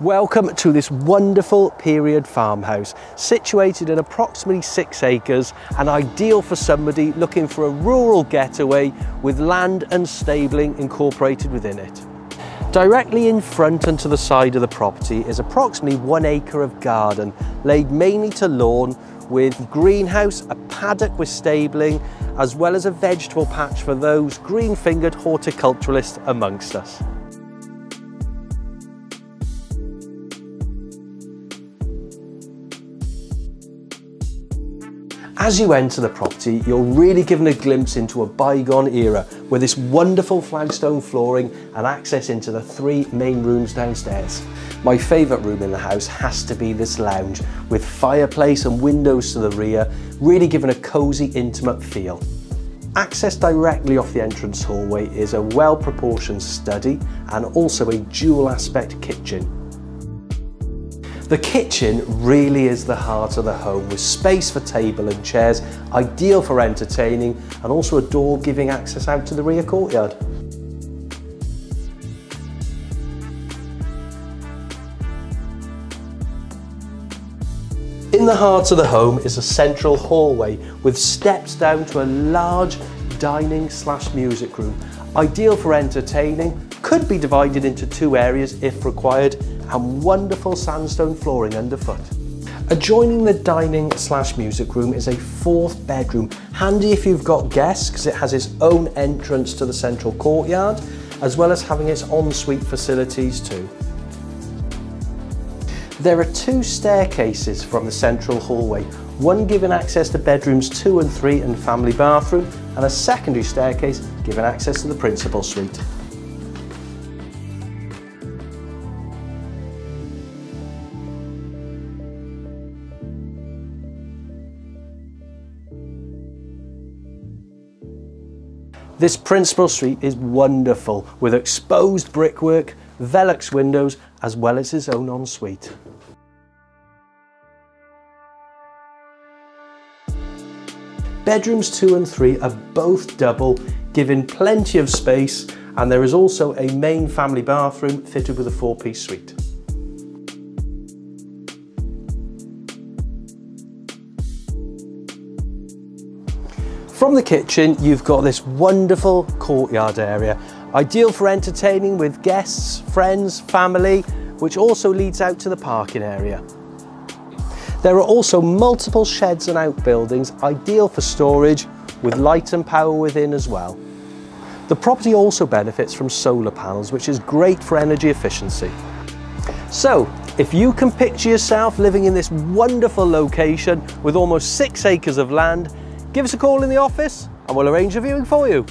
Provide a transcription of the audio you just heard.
Welcome to this wonderful period farmhouse, situated in approximately six acres and ideal for somebody looking for a rural getaway with land and stabling incorporated within it. Directly in front and to the side of the property is approximately one acre of garden, laid mainly to lawn with greenhouse, a paddock with stabling, as well as a vegetable patch for those green-fingered horticulturalists amongst us. As you enter the property, you're really given a glimpse into a bygone era with this wonderful flagstone flooring and access into the three main rooms downstairs. My favourite room in the house has to be this lounge with fireplace and windows to the rear, really giving a cosy, intimate feel. Access directly off the entrance hallway is a well-proportioned study and also a dual aspect kitchen the kitchen really is the heart of the home with space for table and chairs, ideal for entertaining and also a door giving access out to the rear courtyard. In the heart of the home is a central hallway with steps down to a large dining slash music room, ideal for entertaining, could be divided into two areas if required, and wonderful sandstone flooring underfoot. Adjoining the dining slash music room is a fourth bedroom, handy if you've got guests because it has its own entrance to the central courtyard, as well as having its ensuite facilities too. There are two staircases from the central hallway, one giving access to bedrooms two and three and family bathroom, and a secondary staircase giving access to the principal suite. This principal suite is wonderful with exposed brickwork, Velux windows as well as his own ensuite. Bedrooms 2 and 3 are both double, giving plenty of space and there is also a main family bathroom fitted with a four-piece suite. From the kitchen, you've got this wonderful courtyard area, ideal for entertaining with guests, friends, family, which also leads out to the parking area. There are also multiple sheds and outbuildings, ideal for storage, with light and power within as well. The property also benefits from solar panels, which is great for energy efficiency. So, if you can picture yourself living in this wonderful location with almost six acres of land, Give us a call in the office and we'll arrange a viewing for you.